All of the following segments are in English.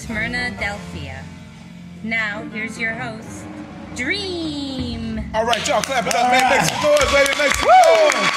in Smyrna, Delphia. Now, here's your host, Dream. All right, y'all clap it up, man. Make some noise, baby. Make some noise.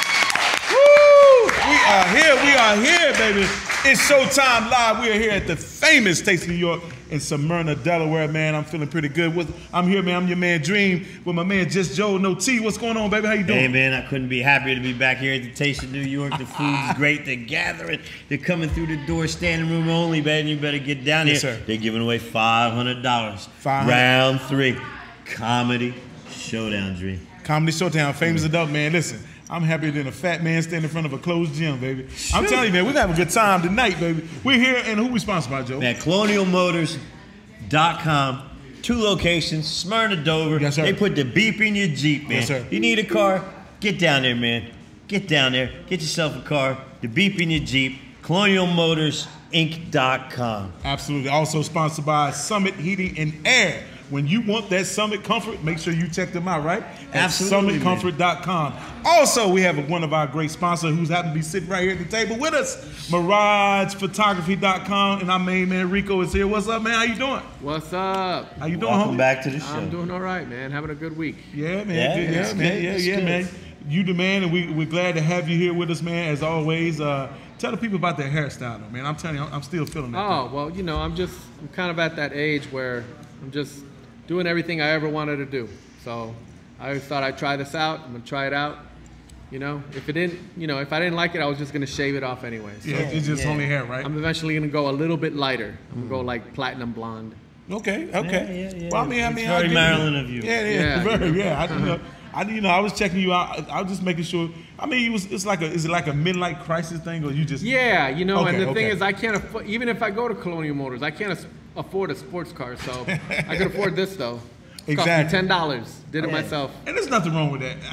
Woo! We are here. We are here, baby. It's Showtime Live. We are here at the famous Taste of New York in Smyrna, Delaware, man. I'm feeling pretty good. With, I'm here, man. I'm your man Dream with my man Just Joe No T. What's going on, baby? How you doing? Hey man, I couldn't be happier to be back here at the Taste of New York. The food's great. They're gathering. They're coming through the door, standing room only, man. You better get down Yes, here. sir. They're giving away five hundred dollars. 500. Round three, comedy showdown, Dream. Comedy Showtime, famous adult man. Listen, I'm happier than a fat man standing in front of a closed gym, baby. I'm telling you, man, we're gonna have a good time tonight, baby. We're here, and who we sponsored by, Joe? Man, colonialmotors.com. Two locations, Smyrna, Dover. Yes, sir. They put the beep in your Jeep, man. Yes, sir. You need a car? Get down there, man. Get down there. Get yourself a car. The beep in your Jeep. ColonialMotorsInc.com. Absolutely. Also sponsored by Summit Heating and Air. When you want that Summit Comfort, make sure you check them out, right? At Absolutely, SummitComfort.com. Also, we have one of our great sponsors who's happened to be sitting right here at the table with us, MirageFotography.com, and our main man Rico is here. What's up, man? How you doing? What's up? How you doing, Welcome homie? back to the show. I'm doing all right, man. Having a good week. Yeah, man. Yeah, good, yeah, that's man. good, Yeah, yeah, good. man. You the man, and we, we're glad to have you here with us, man, as always. Uh, tell the people about their hairstyle, though, man. I'm telling you, I'm, I'm still feeling that. Oh, well, you know, I'm just, I'm kind of at that age where I'm just doing everything I ever wanted to do. So I always thought I'd try this out. I'm gonna try it out. You know, if it didn't, you know, if I didn't like it, I was just gonna shave it off anyway. So yeah, it's just yeah. only hair, right? I'm eventually gonna go a little bit lighter. I'm gonna go mm. like platinum blonde. Okay, okay. Yeah, yeah, yeah. Well, I mean, I It's mean, very I get Maryland of you. Yeah, yeah, Yeah, very, you know. yeah. I, you uh-huh. know, I, you know, I was checking you out. I, I was just making sure. I mean, it was, it's like a, is it like a midlife crisis thing, or you just? Yeah, you know, Okay, and the thing is, I can't afford, even if I go to Colonial Motors, I can't as- afford a sports car. So I can afford this though. It cost Exactly. me ten dollars. Did it Yeah. myself. And there's nothing wrong with that. Yeah.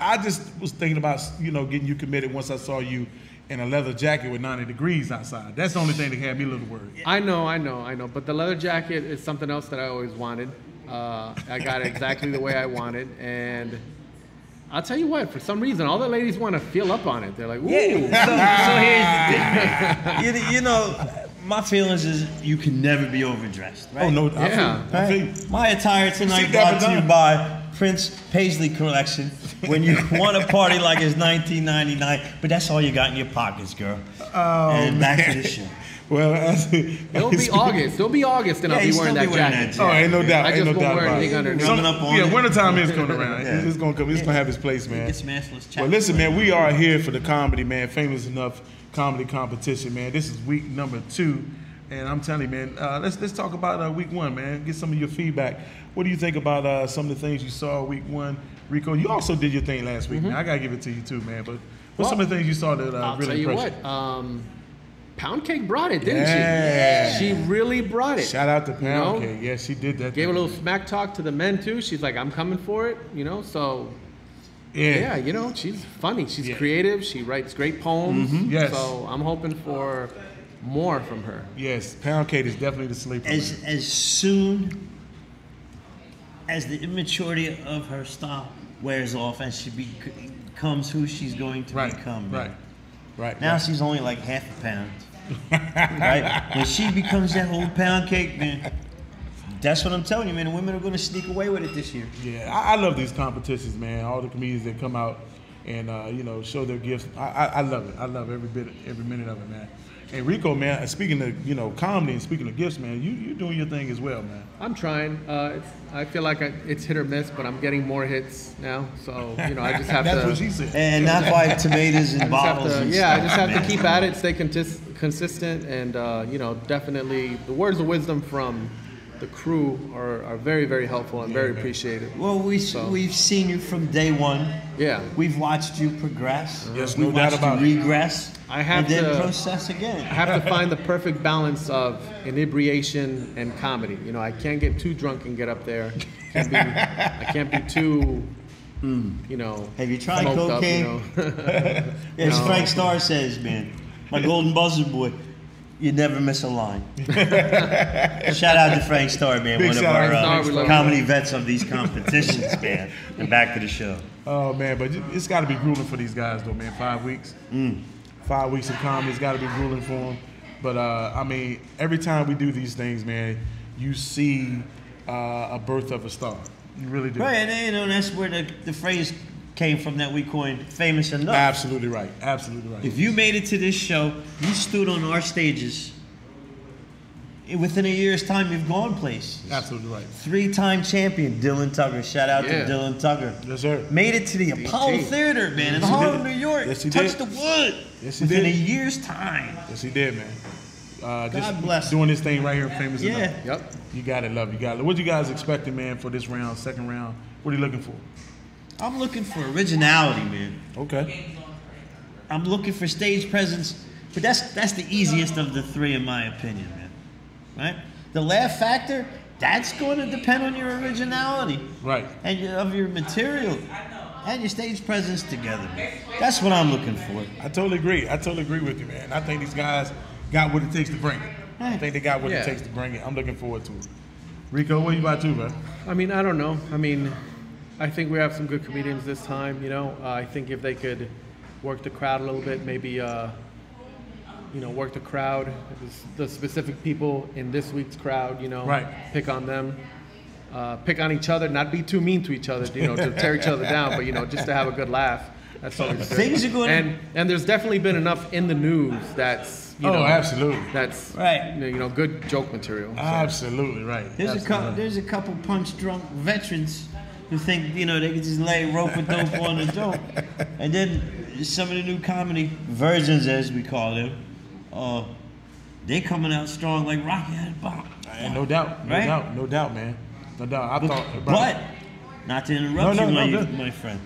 I, I, I just was thinking about, you know, getting you committed once I saw you in a leather jacket with 90 degrees outside. That's the only thing that had me a little worried. I know, I know, I know. But the leather jacket is something else that I always wanted. Uh, I got it exactly the way I wanted, and I'll tell you what. For some reason, all the ladies want to feel up on it. They're like, "Ooh, Yeah. So, so here's the thing. You, you know, my feelings is you can never be overdressed, right? Oh no, I Yeah. feel, I feel. My attire tonight brought to you by Prince Paisley Collection. When you want to party like it's 1999, but that's all you got in your pockets, girl. Oh, and back to the show. Well, as, it'll be August. It'll be August, and Yeah, I'll be wearing still that be wearing jacket." that Oh, ain't no doubt. I ain't just no won't doubt wear about anything it. underneath. Rubbing up on yeah, it. wintertime is coming around. Yeah. It's gonna come. It's gonna have its place, man. Get some assless Well, listen, man, we are here for the comedy, man. Famous enough comedy competition, man. This is week number two, and I'm telling you, man. Uh, let's let's talk about uh, week one, man. Get some of your feedback. What do you think about uh, some of the things you saw week one, Rico? You also did your thing last week, man. I gotta give it to you too, man. But what's Mm-hmm. Well, some of the things you saw that uh, I'll really tell you impressed what. Um, Pound Cake brought it, didn't Yeah. she? Yeah. She really brought it. Shout out to Pound You know? Cake. Yeah, she did that. Gave a thing. little smack talk to the men too. She's like, "I'm coming for it," you know. So Yeah. yeah, you know, she's funny. She's Yeah. creative. She writes great poems. Mm-hmm. Yes. So I'm hoping for more from her. Yes, Pound Cake is definitely the sleeper. As man. as soon as the immaturity of her style wears off and she becomes who she's going to Right, become. man. right, right. Now right. she's only like half a pound. right? When she becomes that whole pound cake, man, that's what I'm telling you, man. The women are going to sneak away with it this year. Yeah, I, I love these competitions, man. All the comedians that come out and uh, you know show their gifts. I, I, I love it. I love every bit, every minute of it, man. And Rico, man, speaking of you know comedy and speaking of gifts, man, you you're doing your thing as well, man. I'm trying. Uh, it's, I feel like I, it's hit or miss, but I'm getting more hits now. So you know, I just have That's to. what she said. And not buy tomatoes and I just have bottles. to, and yeah, I just have man. to keep at it, stay contis- consistent, and uh, you know, definitely the words of wisdom from the crew are, are very, very helpful and very appreciated. Well, we, So- we've seen you from day one. Yeah. We've watched you progress. Yes, We've no doubt about you regress. I have and then to- process again. I have to find the perfect balance of inebriation and comedy. You know, I can't get too drunk and get up there. Can't be, I can't be too, hmm. you know. Have you tried smoked up, cocaine? you know? As. Frank Starr says, man, my golden buzzer boy, you never miss a line. shout out to Frank Starr, man, Big one of our uh, comedy vets of these competitions, man. And back to the show. Oh man, but it's got to be grueling for these guys, though, man. Five weeks, Mm. five weeks of comedy, it's got to be grueling for them. But uh, I mean, every time we do these things, man, you see uh, a birth of a star. You really do. Right, and you know that's where the, the phrase came from that we coined famous enough. Absolutely right. Absolutely right. If you made it to this show, you stood on our stages. Within a year's time, you've gone places. Absolutely right. Three-time champion Dylan Tugger. Shout out Yeah. to Dylan Tugger. Yes, sir. Made it to the Apollo Theater, man, in Yes, he Harlem. New York. Yes, he Touched did. the wood. Yes, he Within did. a year's time. Yes, he did, man. Uh, just God bless. doing this thing right here, famous Yeah. enough. Yep. You got it, love. You got it. What you guys expecting, man, for this round, second round? What are you looking for? I'm looking for originality, man. Okay. I'm looking for stage presence, but that's that's the easiest of the three, in my opinion, man. Right? The laugh factor, that's going to depend on your originality Right. and your, of your material and your stage presence together, man. That's what I'm looking for. I totally agree. I totally agree with you, man. I think these guys got what it takes to bring it. I think they got what Yeah. it takes to bring it. I'm looking forward to it. Rico, what you about to, man? I mean, I don't know. I mean, I think we have some good comedians this time. You know, uh, I think if they could work the crowd a little bit, maybe, uh, you know, work the crowd, the specific people in this week's crowd. You know, Right. Pick on them, uh, pick on each other, not be too mean to each other. You know, to tear each other down, but you know, just to have a good laugh. That's always good. Things are going- And and there's definitely been enough in the news that's you Oh, know absolutely. that's Right. you know, good joke material. So. Absolutely right. There's a couple. right. There's a couple punch drunk veterans who think you know they can just lay rope a dope on the dope, and then some of the new comedy versions, as we call them, uh, they coming out strong like Rocky had a bomb. And no doubt, no Right? doubt, no doubt, man. No doubt. I thought, But not to interrupt No, you, no, my, my friend.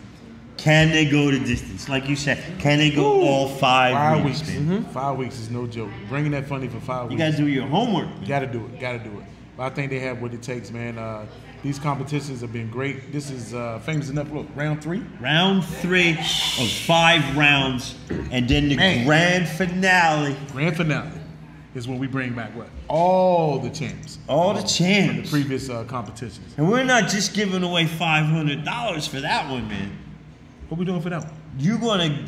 Can they go the distance? Like you said, can they go all five, five weeks? weeks. man? Five weeks is no joke. Bringing that funny for five You weeks. You gotta do your homework. You gotta do it. Gotta do it. But I think they have what it takes, man. Uh, these competitions have been great. This is uh, famous enough. Look, round three. Round three of five rounds, and then the Man. grand finale. Grand finale is when we bring back what? All the champs. All the champs from the previous uh, competitions. And we're not just giving away five hundred dollars for that one, man. What we doing for that one? You're gonna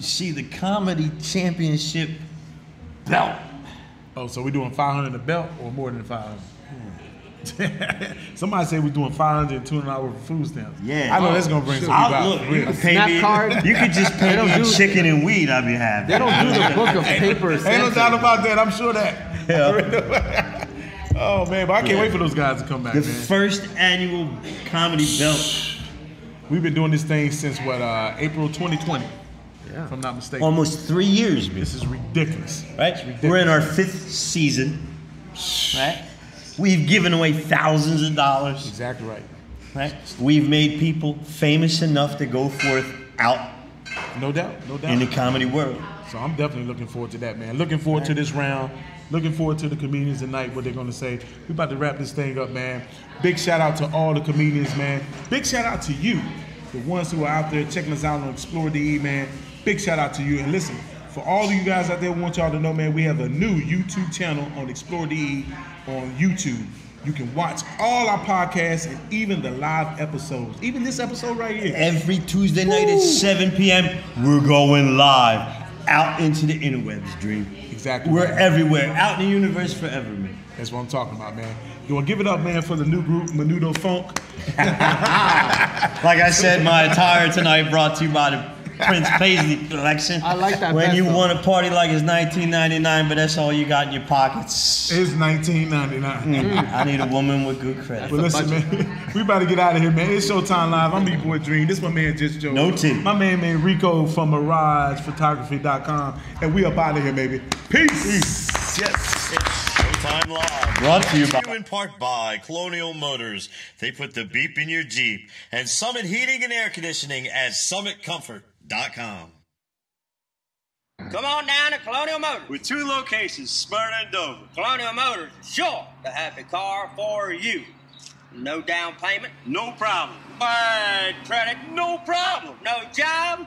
see the comedy championship belt. Oh, so we doing 500 a belt or more than 500? Somebody said we're doing 500 and 200 hours for food stamps. Yeah. I know that's gonna bring some people out. look, for you could Snap me. card. You could just pay don't me do- chicken and weed. I'd be happy. They don't do the book of paper. Ain't no doubt about that. I'm sure that. oh man, but I can't wait for those guys to come back, The man. first annual comedy belt. We've been doing this thing since what uh, April 2020, Yeah. if I'm not mistaken. Almost three years, this is ridiculous. Right? Ridiculous. We're in our fifth season. Right? We've given away thousands of dollars. Exactly right. Right? We've made people famous enough to go forth out No doubt. No doubt. in the comedy world. So I'm definitely looking forward to that, man. Looking forward to this round. Looking forward to the comedians tonight, what they're gonna say. We're about to wrap this thing up, man. Big shout out to all the comedians, man. Big shout out to you, the ones who are out there checking us out on Explore DE, man. Big shout out to you. And listen, for all of you guys out there, want y'all to know, man, we have a new YouTube channel on Explore DE on YouTube. You can watch all our podcasts and even the live episodes. Even this episode right here. Every Tuesday night at 7 p.m., we're going live out into the interwebs, Dream. Exactly We're everywhere, out in the universe forever, man. That's what I'm talking about, man. You want to give it up, man, for the new group, Menudo Funk. Like I said, my attire tonight brought to you by the Prince Paisley collection. I like that When best, you though. want to party like it's 1999, but that's all you got in your pockets. It's 1999. Mm, I need a woman with good credit. But listen, man, we about to get out of here, man. It's Showtime Live. I'm your boy Dream. This my man Just Joe. No tea. My man, man Rico from MirageFotography.com. And we up out of here, baby. Peace. Yes, it's Showtime Live. Brought to you by- in part by Colonial Motors. They put the beep in your Jeep. And Summit Heating and Air Conditioning at SummitComfort.com. Come on down to Colonial Motors. With two locations, Smyrna and Dover. Colonial Motors, sure to have the car for you. No down payment, No problem. bad credit, No problem. no job,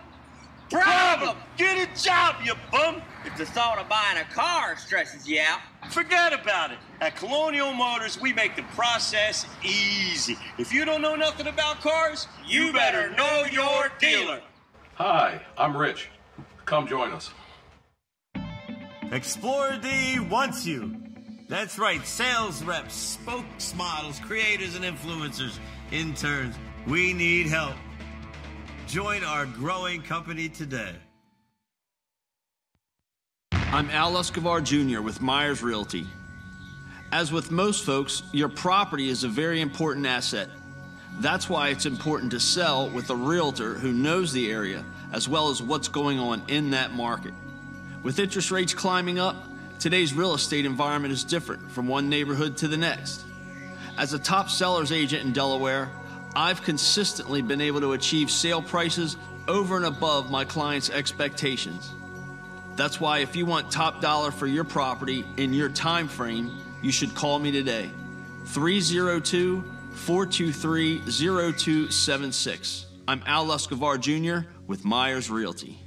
problem. Get a job, you bum. If the thought of buying a car stresses you out, Forget about it. At Colonial Motors, we make the process easy. If you don't know nothing about cars, you better know your dealer. Hi, I'm Rich. Come join us. Explore DE wants you. That's right, sales reps, spokesmodels, creators, and influencers, interns. We need help. Join our growing company today. I'm Al Escobar Jr. with Myers Realty. As with most folks, your property is a very important asset. That's why it's important to sell with a realtor who knows the area as well as what's going on in that market. With interest rates climbing up, today's real estate environment is different from one neighborhood to the next. As a top sellers agent in Delaware, I've consistently been able to achieve sale prices over and above my clients' expectations. That's why if you want top dollar for your property in your time frame, you should call me today. 302 423 0276. I'm Al Escobar Jr. with Myers Realty.